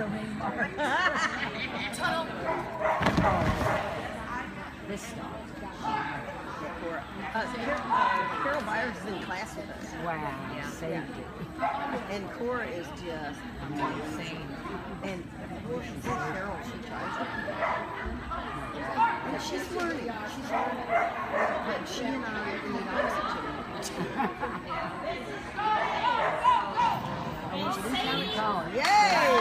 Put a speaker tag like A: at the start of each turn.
A: so many marks.
B: Tunnel.
A: this stuff.
C: Kora. Uh, Carol, uh, Carol Byers is in class with us.
A: Wow,
C: Yeah.
A: saved it.
C: And Kora is just
A: insane.
C: And she's Carol, she tries it. And she's learning. She's learning. But she and I are in the opposite
A: I want you to kind of call.
C: Yay!